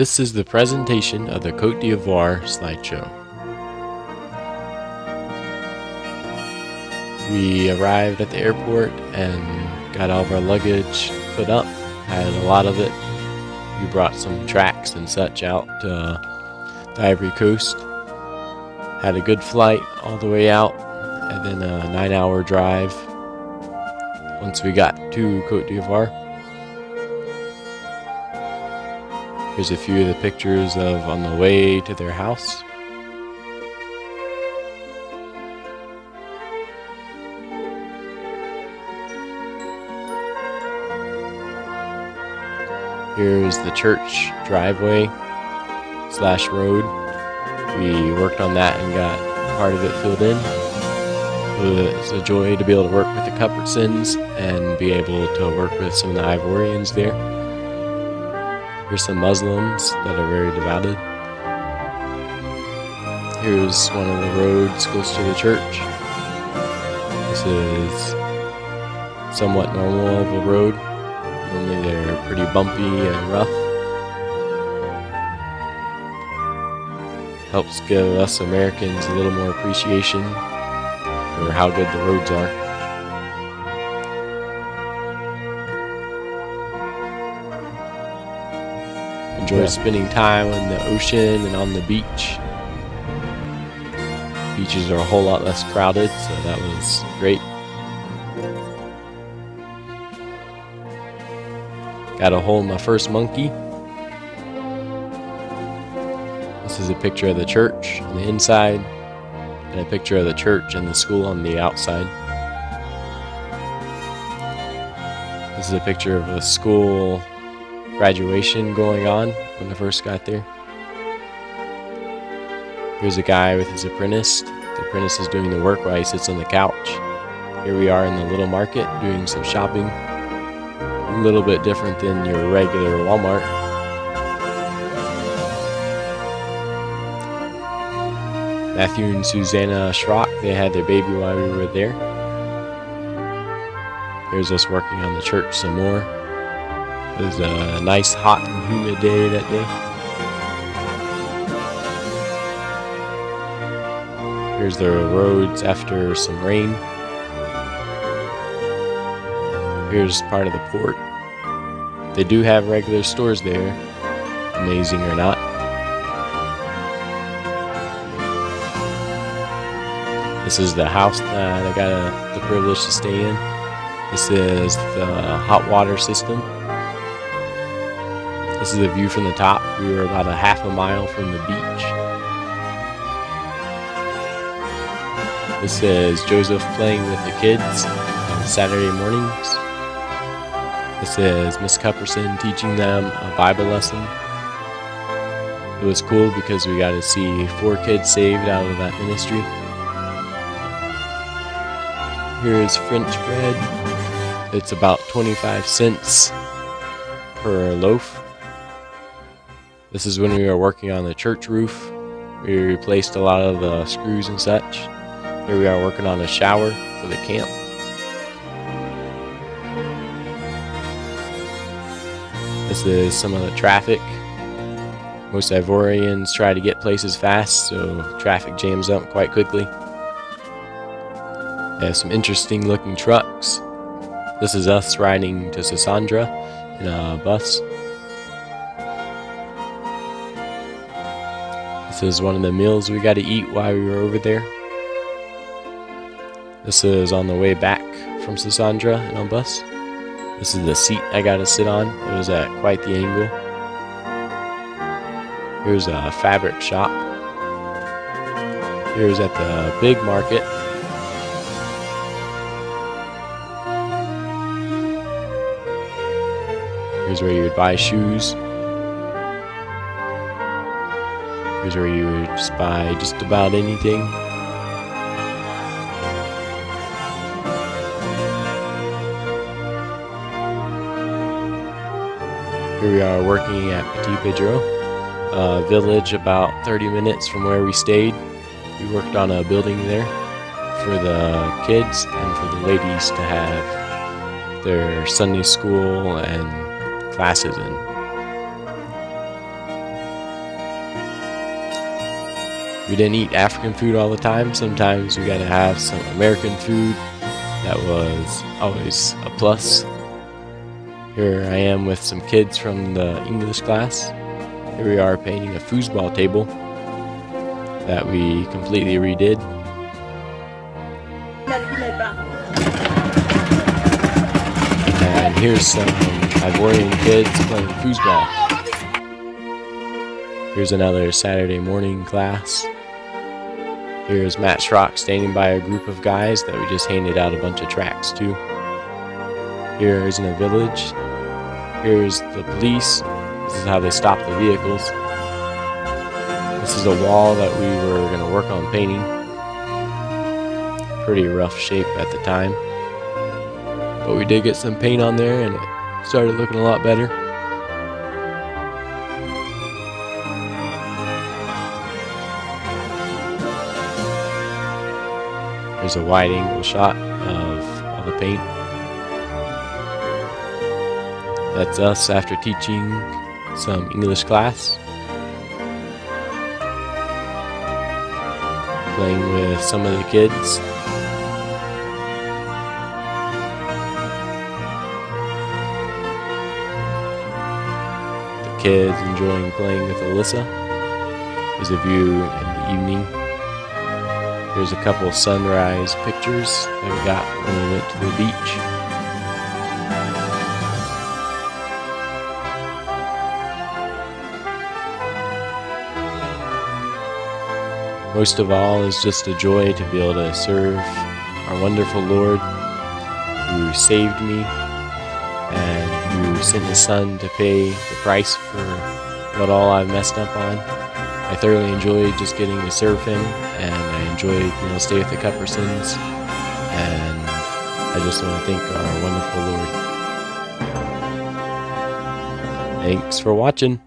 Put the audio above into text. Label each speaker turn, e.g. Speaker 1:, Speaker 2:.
Speaker 1: This is the presentation of the Cote d'Ivoire slideshow. We arrived at the airport and got all of our luggage put up. I Had a lot of it. We brought some tracks and such out to uh, the Ivory Coast. Had a good flight all the way out, and then a nine hour drive once we got to Cote d'Ivoire. Here's a few of the pictures of on the way to their house. Here's the church driveway slash road. We worked on that and got part of it filled in. It was a joy to be able to work with the Cuthbertsons and be able to work with some of the Ivorians there. Here's some Muslims that are very devoted. Here's one of the roads close to the church. This is somewhat normal of a road. Normally they're pretty bumpy and rough. Helps give us Americans a little more appreciation for how good the roads are. Enjoy spending time on the ocean and on the beach. Beaches are a whole lot less crowded, so that was great. Got a hold my first monkey. This is a picture of the church on the inside, and a picture of the church and the school on the outside. This is a picture of a school graduation going on when I first got there. Here's a guy with his apprentice. The apprentice is doing the work while he sits on the couch. Here we are in the little market doing some shopping. A little bit different than your regular Walmart. Matthew and Susanna Schrock, they had their baby while we were there. Here's us working on the church some more. It was a nice, hot, and humid day that day. Here's the roads after some rain. Here's part of the port. They do have regular stores there, amazing or not. This is the house uh, that I got a, the privilege to stay in. This is the hot water system. This is the view from the top. We were about a half a mile from the beach. This is Joseph playing with the kids on Saturday mornings. This is Miss Cupperson teaching them a Bible lesson. It was cool because we got to see four kids saved out of that ministry. Here is French bread. It's about 25 cents per loaf. This is when we were working on the church roof. We replaced a lot of the screws and such. Here we are working on a shower for the camp. This is some of the traffic. Most Ivorians try to get places fast, so traffic jams up quite quickly. They have some interesting looking trucks. This is us riding to Sassandra in a bus. This is one of the meals we got to eat while we were over there. This is on the way back from Sassandra in a bus. This is the seat I got to sit on. It was at quite the angle. Here's a fabric shop. Here's at the big market. Here's where you would buy shoes. Here's where you would just buy just about anything. Here we are working at Petit Pedro, a village about 30 minutes from where we stayed. We worked on a building there for the kids and for the ladies to have their Sunday school and classes in. We didn't eat African food all the time. Sometimes we got to have some American food. That was always a plus. Here I am with some kids from the English class. Here we are painting a foosball table that we completely redid. And here's some Ivorian kids playing foosball. Here's another Saturday morning class. Here's Matt Schrock standing by a group of guys that we just handed out a bunch of tracks to. Here is in a village. Here's the police. This is how they stop the vehicles. This is a wall that we were going to work on painting. Pretty rough shape at the time. But we did get some paint on there and it started looking a lot better. There's a wide angle shot of all the paint. That's us after teaching some English class. Playing with some of the kids. The kids enjoying playing with Alyssa. There's a view in the evening. There's a couple sunrise pictures that we got when we went to the beach. Most of all is just a joy to be able to serve our wonderful Lord who saved me and who sent his son to pay the price for what all I've messed up on. I thoroughly enjoyed just getting to serve him and I enjoyed, you know, stay with the Cuppersons and I just want to thank our wonderful Lord. Thanks for watching.